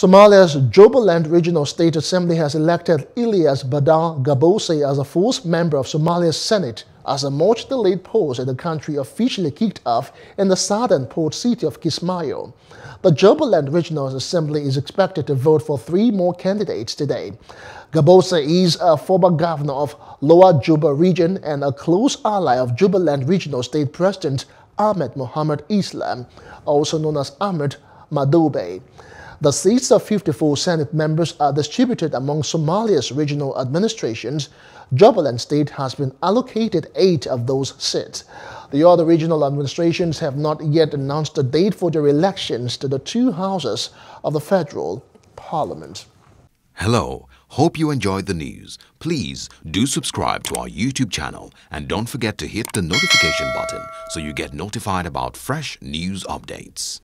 Somalia's Jubaland Regional State Assembly has elected Ilyas Badal Gabose as a fourth member of Somalia's Senate as a much delayed pause in the country officially kicked off in the southern port city of Kismayo. The Jubaland Regional Assembly is expected to vote for three more candidates today. Gabose is a former governor of Lower Juba region and a close ally of Jubaland Regional State President Ahmed Mohamed Islam, also known as Ahmed Madobe. The seats of 54 Senate members are distributed among Somalia's regional administrations. Jubaland State has been allocated eight of those seats. The other regional administrations have not yet announced a date for their elections to the two houses of the federal parliament. Hello, hope you enjoyed the news. Please do subscribe to our YouTube channel and don't forget to hit the notification button so you get notified about fresh news updates.